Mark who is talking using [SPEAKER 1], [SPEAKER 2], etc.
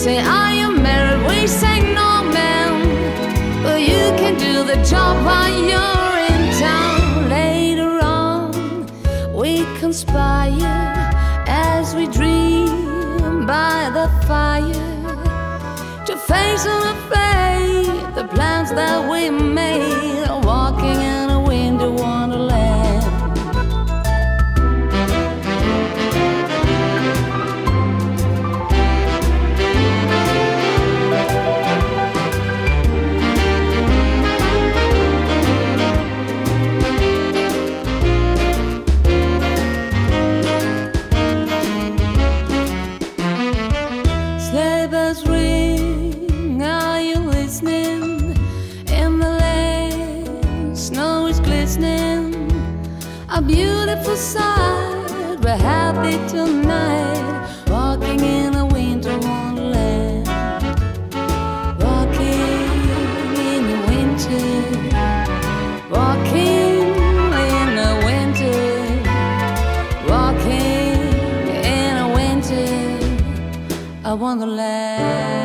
[SPEAKER 1] say, Are you married? We say, No, man. But you can do the job while you're in town. Later on, we conspire as we dream by the fire to face unafraid Sleigh bells ring, are you listening? In the lane, snow is glistening. A beautiful sight, we're happy tonight. Walking in a winter wonderland. Walking in the winter. Walking in wanna wonderland.